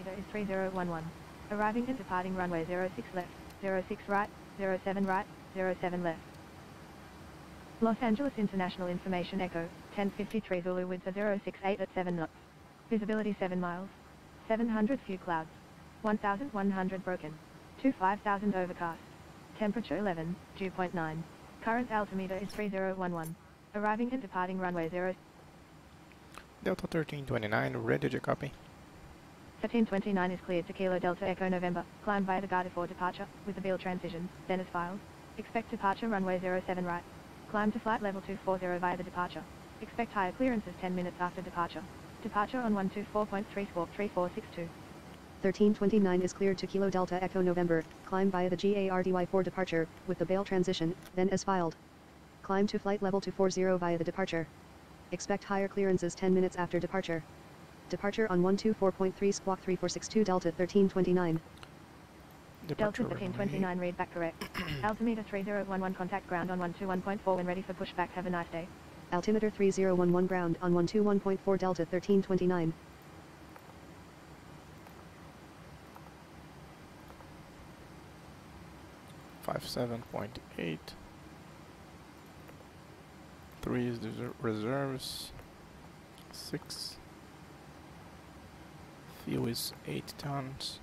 altimeter is 3011. Arriving and departing runway 06 left, 06 right, 07 right, 07 left. Los Angeles International Information Echo, 1053 Zulu winds are 068 at 7 knots. Visibility 7 miles. 700 few clouds. 1100 broken. 25000 overcast. Temperature 11, dew point 9. Current altimeter is 3011. Arriving and departing runway 0. Delta 1329, ready to copy. 1329 is cleared to Kilo Delta Echo November. Climb via the Garda for departure, with the Beale transition, then as filed. Expect departure runway 07 right. Climb to flight level 240 via the departure. Expect higher clearances 10 minutes after departure. Departure on 124.3 squawk 3462. 1329 is cleared to Kilo Delta Echo November, climb via the GARDY for departure, with the Bale transition, then as filed. Climb to flight level 240 via the departure. Expect higher clearances 10 minutes after departure. Departure on 124.3 squawk 3462 Delta 1329. Delta Departure runway 1329 read back correct. Altimeter 3011 contact ground on 121.4 when ready for pushback have a nice day. Altimeter 3011 ground on 121.4 Delta 1329. Five seven point eight. Three is the reserves. Six. Fuel is eight tons.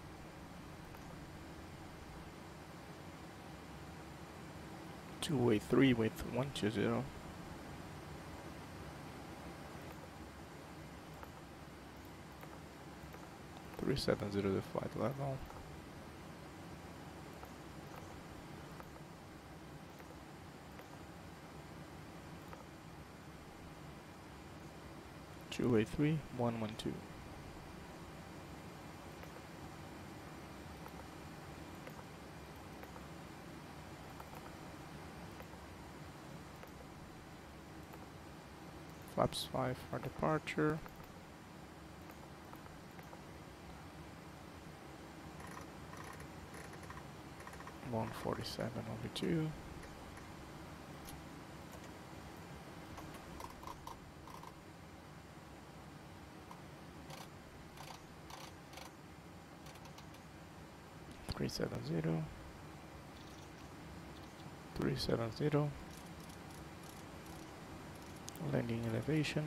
Two way three with one two zero. Three seven zero the flight level. Two eight three one one two. Flaps five for departure. One forty seven over two. Three seven zero. Three seven zero. Landing elevation.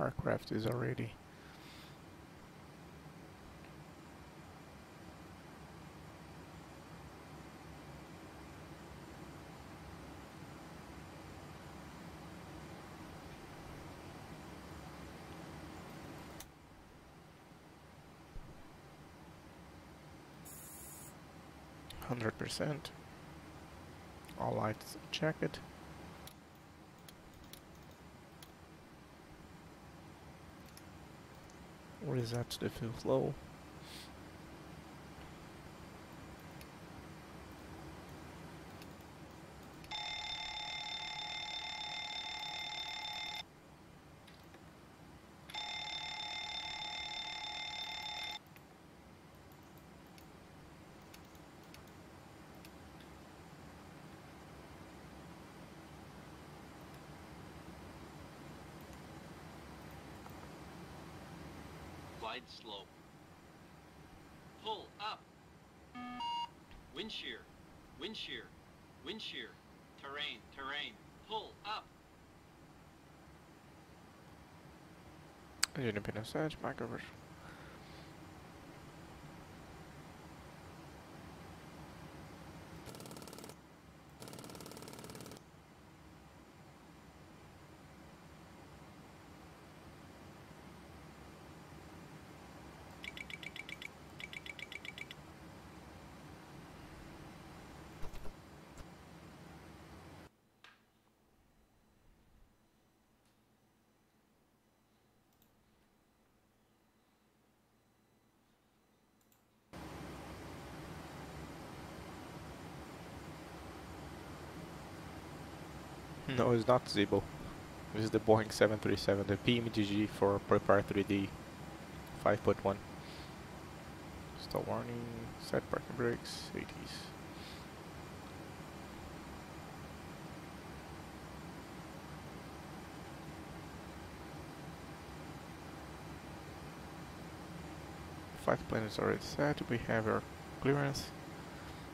Aircraft is already hundred percent. All lights checked. Reset the fuel flow. Glide slope. Pull up. Wind shear. Wind shear. Wind shear. Terrain. Terrain. Pull up. Engine pin set, back over. No, hmm. it's not Zibo. This is the Boeing 737, the PMDG for Prepar3D 5.1. Stall warning, set parking brakes, 80s. Flight plan is already set, we have our clearance.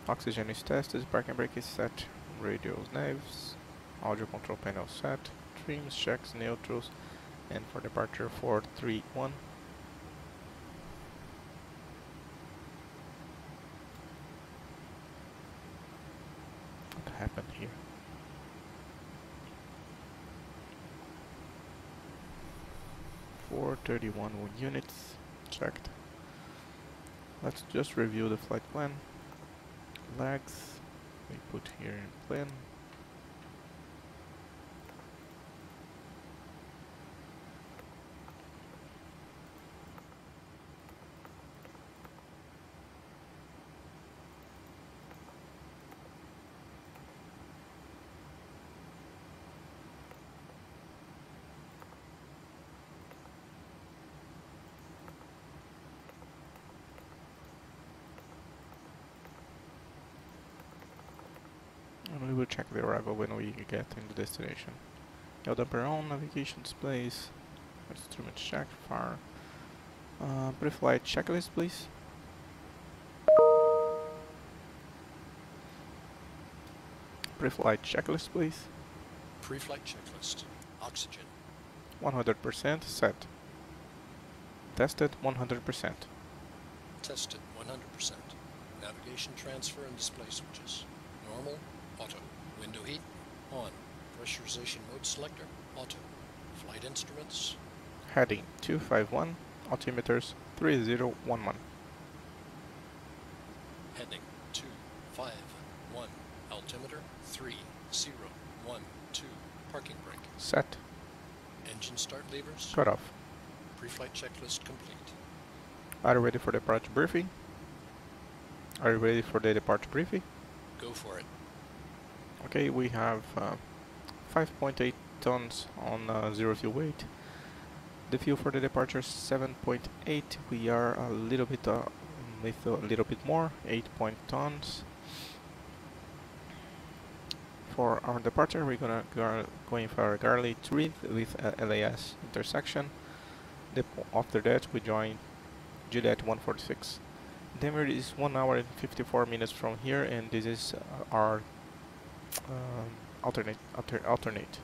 Oxygen is tested, parking brake is set, radios, navs, audio control panel set, trims, checks, neutrals, and for departure 431. What happened here? Four thirty-one units checked. Let's just review the flight plan. Legs we put here in plan. And we will when we get in the destination. Elder on navigation displays, instrument check, far. Uh, pre-flight checklist please. Pre-flight checklist please. Pre-flight checklist. Oxygen. 100% set. Tested 100%. Tested 100%. Navigation transfer and display switches. Normal. Auto. Window heat. On. Pressurization mode selector. Auto. Flight instruments. Heading 251, altimeters 3011. Heading 251. Altimeter 3012. Parking brake. Set. Engine start levers. Cut off. Pre-flight checklist complete. Are you ready for the departure briefing? Are you ready for the departure briefing? Go for it. Okay, we have uh, 5.8 tons on uh, zero fuel weight. The fuel for the departure is 7.8. We are a little bit uh, with a little bit more, 8 point tons. For our departure, we're gonna go going for Garley Treat with uh, LAS intersection. The, after that, we join Juliet 146. Denver is 1 hour and 54 minutes from here, and this is uh, our um, alternate alter, alternate.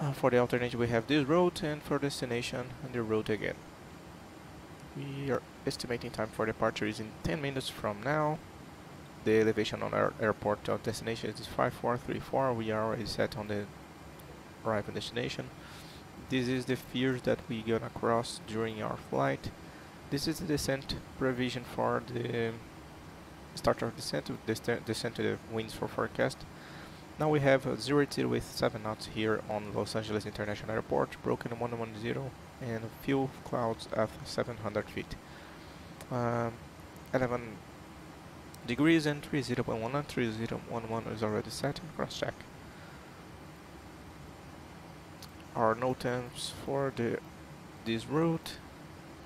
Uh, for the alternate we have this route and for destination and the route again. We are estimating time for departure is in 10 minutes from now. The elevation on our airport of destination is 5434. We are already set on the arrival destination. This is the fears that we gonna cross during our flight. This is the descent provision for the start of descent, descent to the winds for forecast. Now we have uh, 0 80 with 7 knots here on Los Angeles International Airport, broken 110 and a few clouds at 700 feet. Um, 11 degrees and 3011, 3011 is already set cross check. Our NOTAMs for the this route,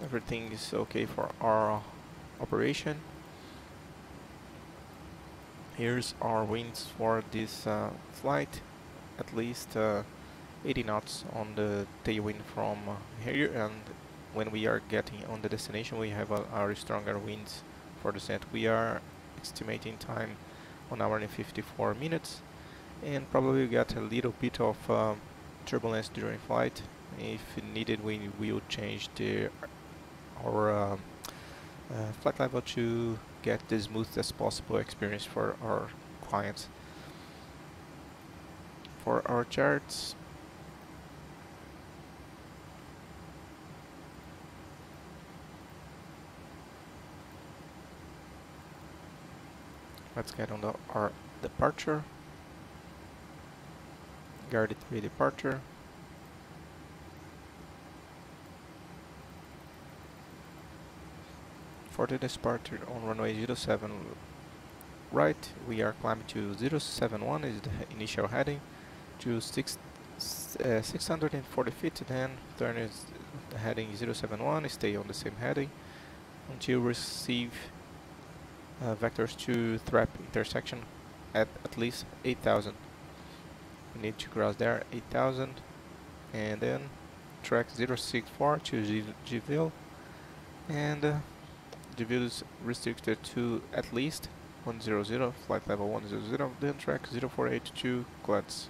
everything is okay for our operation. Here's our winds for this uh, flight, at least uh, 80 knots on the tailwind from uh, here and when we are getting on the destination we have uh, our stronger winds for descent. We are estimating time 1 hour and 54 minutes and probably get a little bit of um, turbulence during flight. If needed we will change the our um, uh, flight level to get the smoothest possible experience for our clients. For our charts, let's get on the, our departure. Guarded 3 departure. For the departure on runway 07 right, we are climbing to 071 is the initial heading, to six, uh, 640 feet, then turn is the heading 071, stay on the same heading until receive uh, vectors to threat intersection at at least 8000. We need to cross there 8000 and then track 064 to G- Gville and uh, Gville is restricted to at least 100 flight level 100 then track 048 to Mm.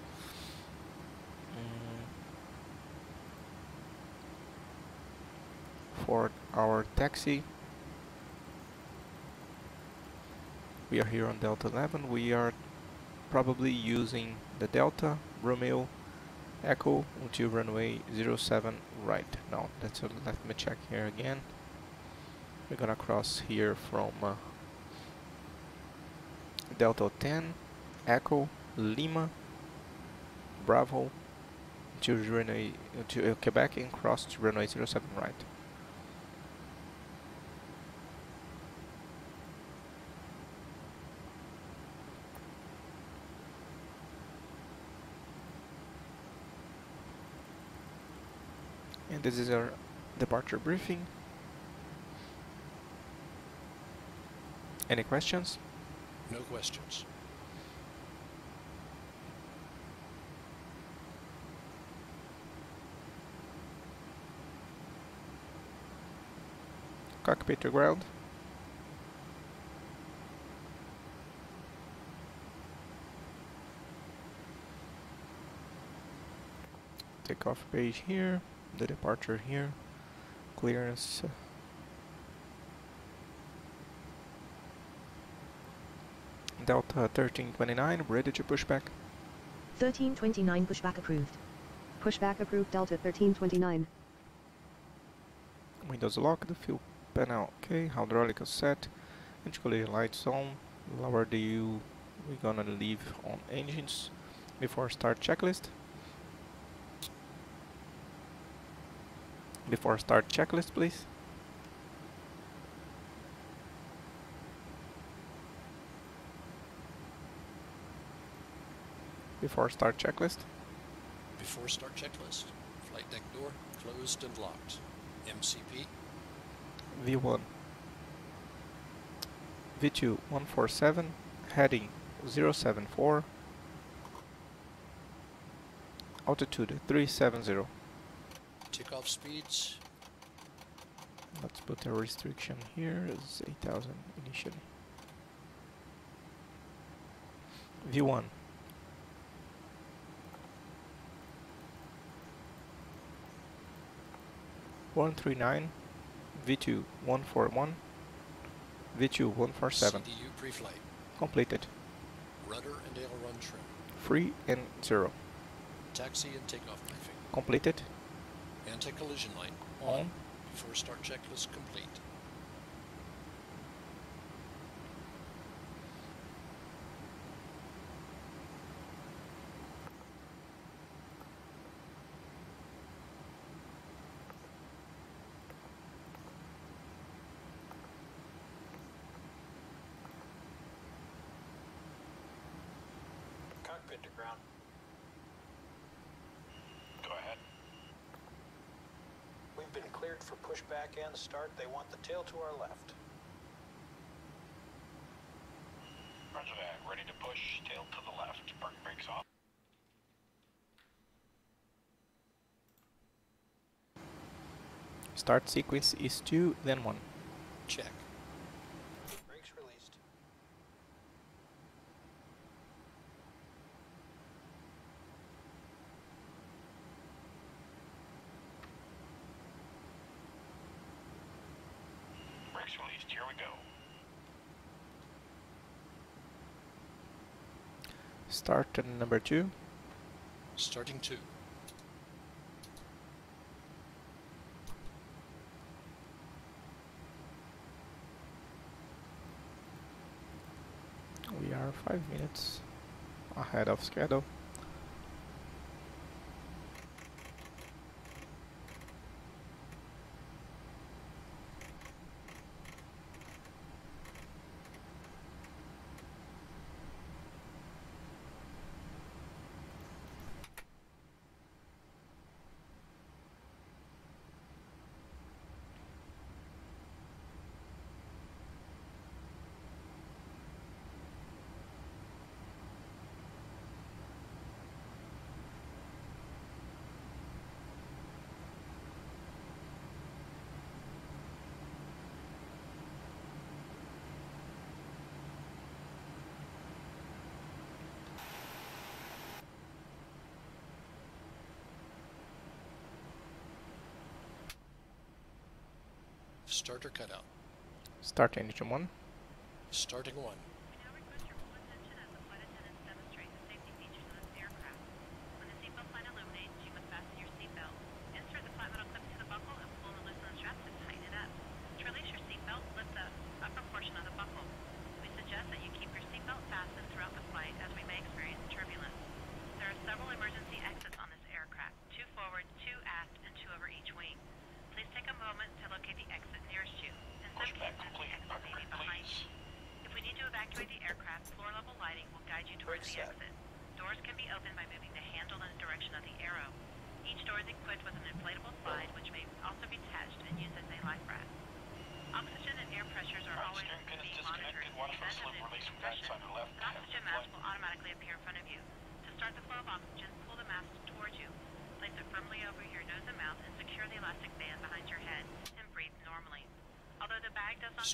For our taxi we are here on Delta 11 we are probably using the Delta Romeo Echo until runway 07 right. Now let me check here again. We're gonna cross here from uh, Delta 10 Echo Lima Bravo to runway to uh, Quebec and cross to runway 07 right. And this is our departure briefing. Any questions? No questions. Cockpit to ground. Takeoff page here, the departure here, clearance. uh, Delta 1329, ready to push back. 1329 pushback approved. Pushback approved Delta 1329. Windows locked, fuel panel okay, hydraulic set, intercooler lights on, lower the U, we're gonna leave on engines before start checklist. Before start checklist please. Before start checklist. Before start checklist. Flight deck door closed and locked. MCP V1 V2 147 heading 074 altitude 370 takeoff speeds. Let's put a restriction here. Is 8000 initially. V1 139 V2 141 V2 147 CDU pre-flight. completed Rudder and aileron trim. free and zero Taxi and takeoff briefing. completed Anti-collision light On. on. Before start checklist complete. Cockpit to ground. Go ahead. We've been cleared for pushback and start. They want the tail to our left. Roger that. Ready to push. Tail to the left. Park brakes off. start sequence is 2 then 1 Check. Brakes released. Brakes released. Here we go. Start at number 2 Starting two. we are 5 minutes ahead of schedule Starter cutout. Start engine one. Starting one.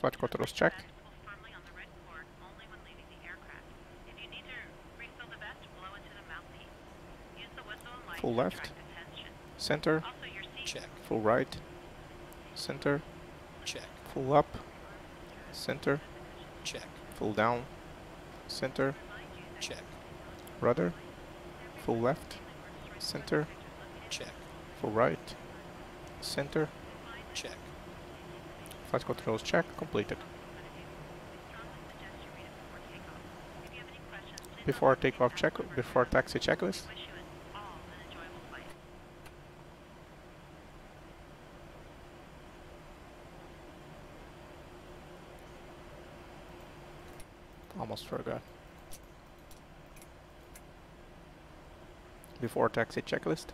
Flight controls check. Full left. Center. Check. Full right. Center. Check. Full up. Center. Check. Full down. Center. Check. Rudder. Full left. Center. Check. Full right. Center. Check flight controls check completed. Before takeoff check, before taxi checklist. Almost forgot. Before taxi checklist.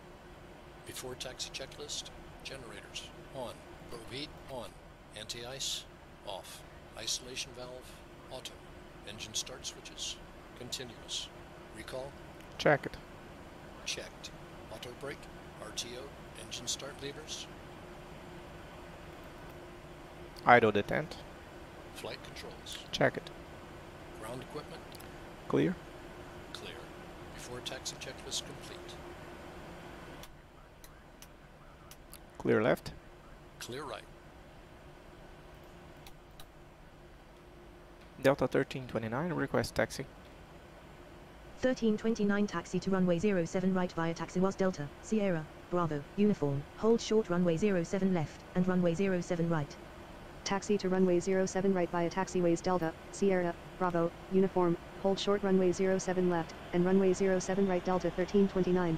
Before taxi checklist, generators on. Probe heat on. Anti-ice, off. Isolation valve, auto. Engine start switches, continuous. Recall? Checked. Checked. Auto brake, RTO, engine start levers. Idle detent. Flight controls. Check it. Ground equipment. Clear. Clear. Before taxi checklist complete. Clear left. Clear right. Delta 1329, request taxi. 1329 taxi to runway 07 right via taxi was Delta, Sierra, Bravo, uniform, hold short runway 07 left, and runway 07 right. Taxi to runway 07 right via taxiways Delta, Sierra, Bravo, uniform, hold short runway 07 left, and runway 07 right Delta 1329.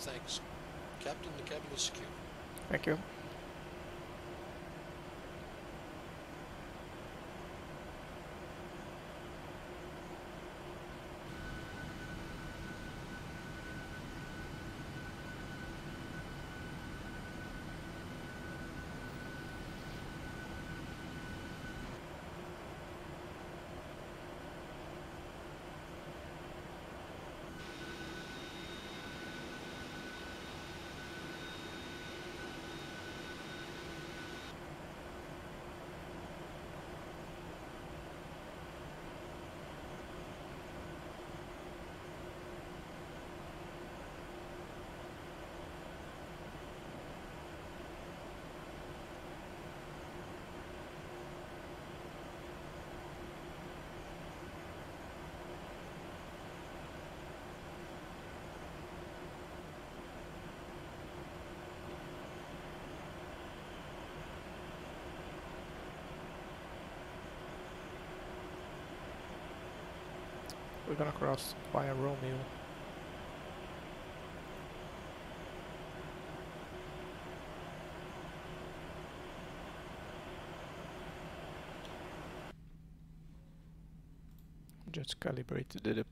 Thanks. Captain, the cabin is secure. Thank you. We're gonna cross via Romeo. Just calibrated it.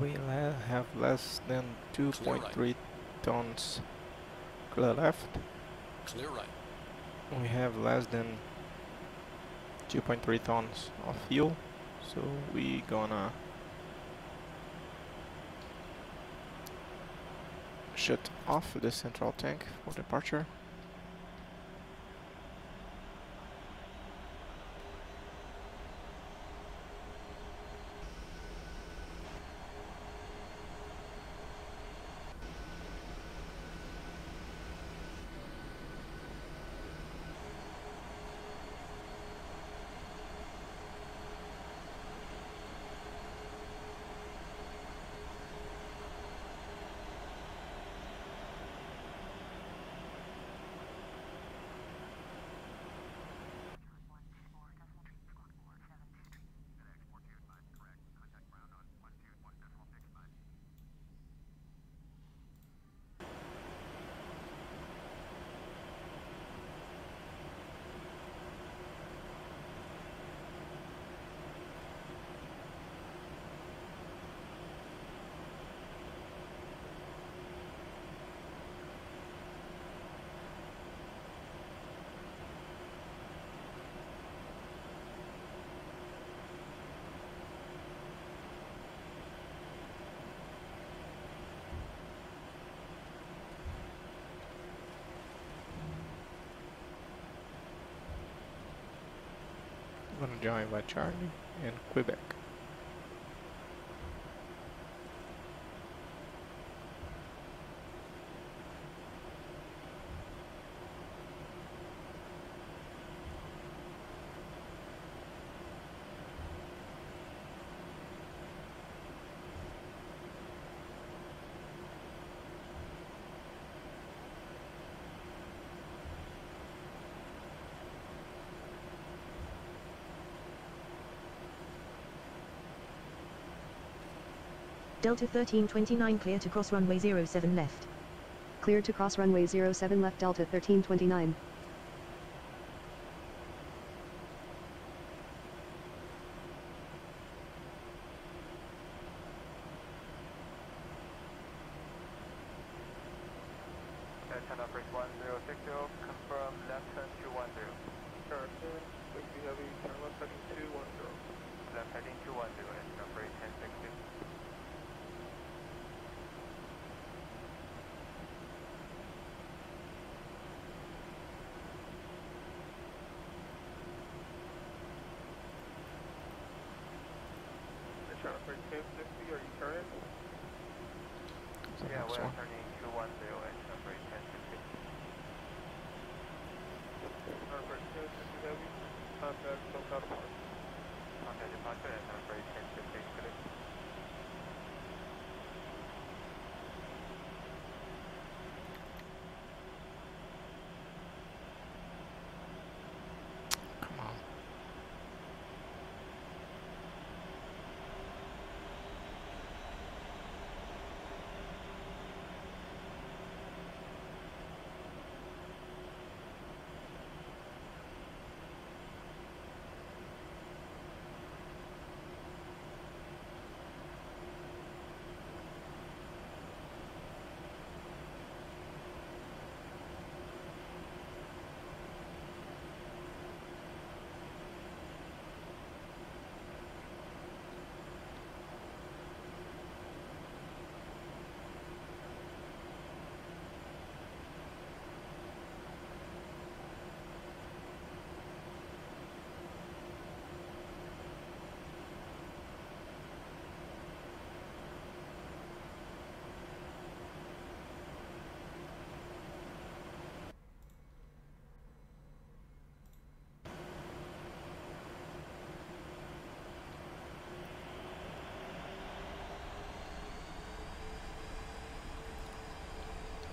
We have less than 2.3 tons clear left. Clear right. We have less than 2.3 tons of fuel, so we gonna shut off the central tank for departure. I'm gonna join by Charlie and Quebec. Delta 1329 clear to cross runway 07 left. Cleared to cross runway 07 left Delta 1329.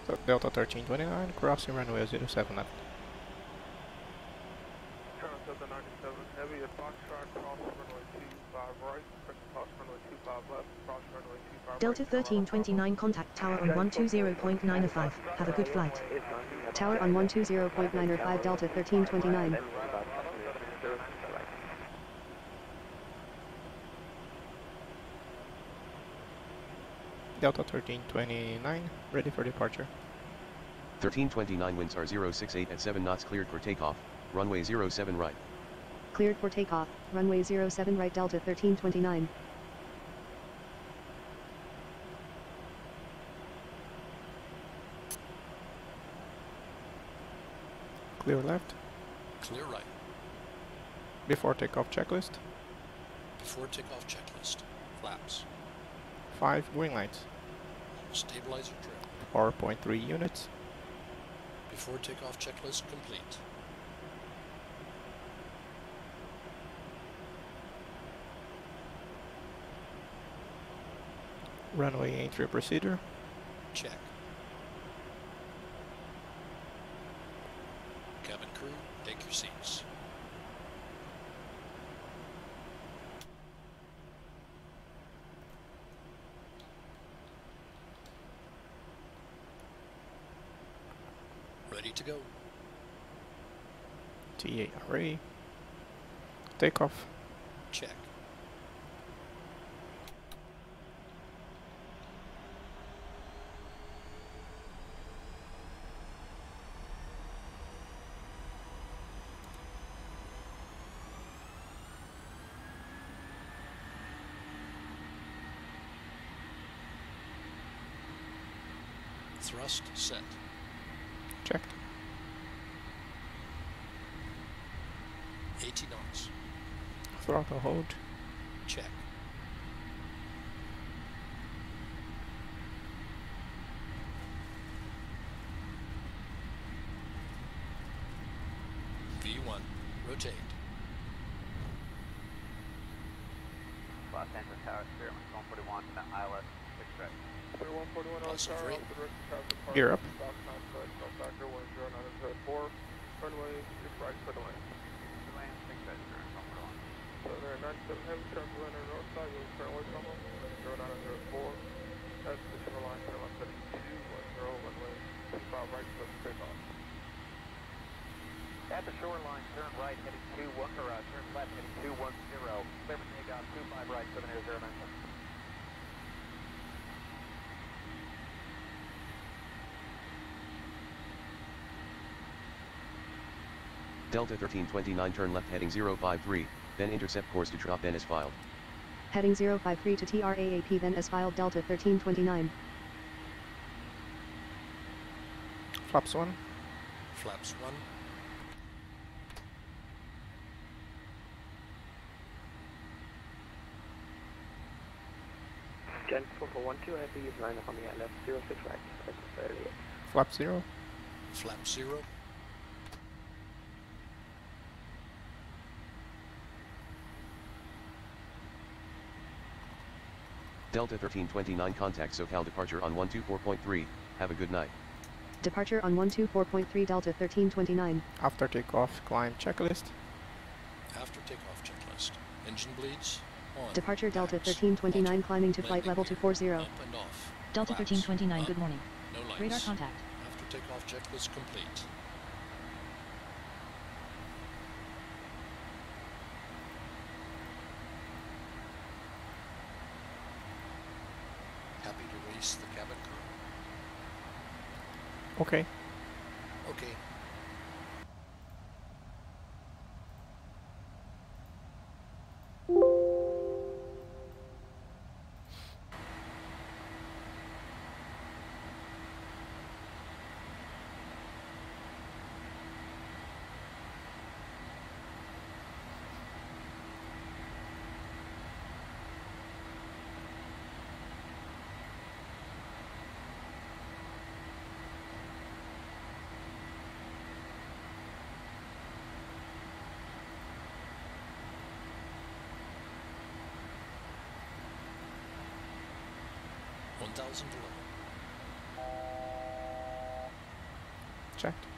Delta 1329, crossing runway 07 left. Charles Delta 97 heavy at Foxtrot, cross runway 25 right, cross runway 25 left, cross runway 25 Delta 1329 contact tower on 120.905. Have a good flight. Tower on 120.905 Delta 1329. Delta 1329, ready for departure. 1329 winds are 068 at 7 knots cleared for takeoff, runway 07 right. Cleared for takeoff, runway 07 right Delta 1329. Clear left. Clear right. Before takeoff checklist. Before takeoff checklist. Flaps. 5 green lights. Stabilizer drill. 4.3 units. Before takeoff checklist complete. Runway entry procedure. Check. Cabin crew, take your seats. Ready to go. T8 array. Takeoff. Check. Thrust set. Checked. 80 knots. Throttle hold. Check. V1, rotate. Los Angeles Tower, Experiment 141, ILS, 6 right. Clear 141 on Awesome, tower, three. off the direction traffic park. Gear up. Stock 9 foot, no factor 10904, runway 6 right, clear to land. Land 6 right, Experiment 141. There are 97 heavy traffic runner north side, you'll turn away from them, 0904. That's the center line, turn left heading 210, runway 25 right, clear for takeoff. At the shoreline, turn right heading 2 1, or uh, turn left heading 2 1 0. Clear for takeoff, 25 right, 7 air 0 mention. Delta 1329 turn left heading 053, then intercept course to drop then as filed. Heading 053 to TRAAP then as filed Delta 1329. Flaps 1. Flaps 1. Jen 4412, happy use line up on the left, 06 right, that's earlier. Flap zero. Flap 0. Delta 1329 contact SoCal departure on 124.3, have a good night. Departure on 124.3 Delta 1329. After takeoff, climb checklist. After takeoff checklist. Engine bleeds. On. Departure Delta 1329 Auto. climbing to flight level 240. Up and off. Delta Flaps. 1329, Up. good morning. No lights. Radar contact. After takeoff checklist complete. Happy to race the cabin crew. Okay. Okay. Thousand below. Checked.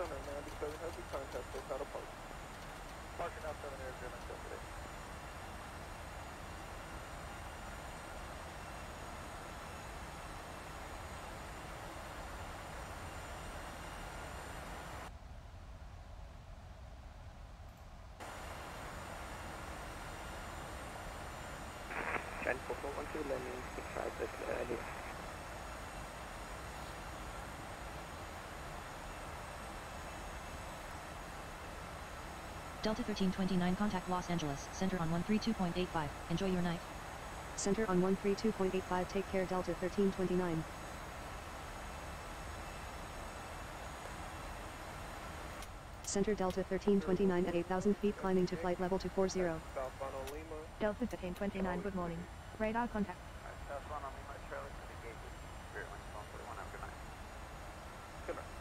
Center 97, happy contact SoCal departure. Departure now 7 Air German today. Jen 4412, landing 6 right, that's earlier. Delta 1329 contact Los Angeles, center on 132.85. Enjoy your night. Center on 132.85 take care Delta 1329. Center Delta 1329 at 8,000 feet climbing to flight level 240. Southbound on Lima, Delta 1329, good morning. Radar contact. Southbound on Lima, trailer to the gate. Spirit Link, phone 41, have a good night. good night.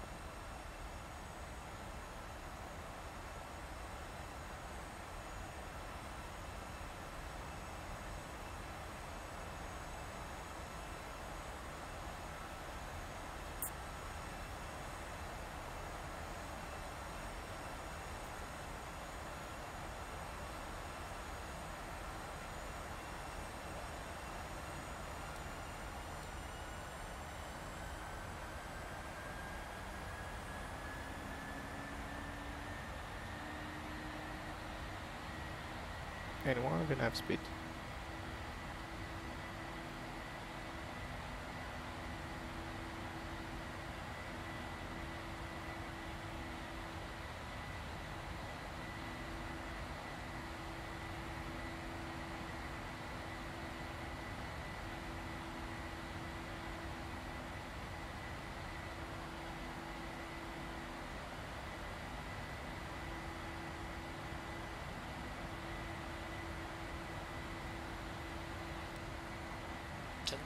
Anyone with have speed?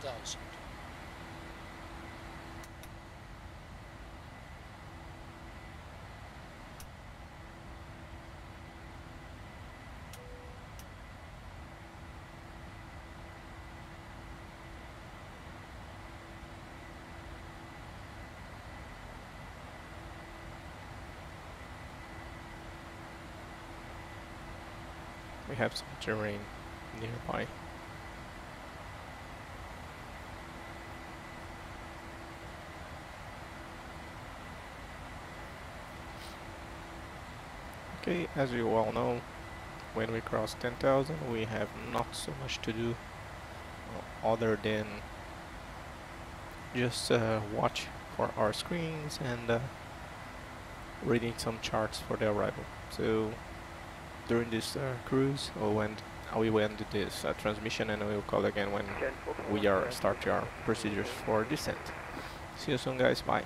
Thousand. We have some terrain nearby. As you all know, when we cross 10,000 we have not so much to do uh, other than just uh, watch for our screens and uh, reading some charts for the arrival. So during this uh, cruise, we'll end, we will end this uh, transmission and we'll call again when we are starting our procedures for descent. See you soon guys, bye.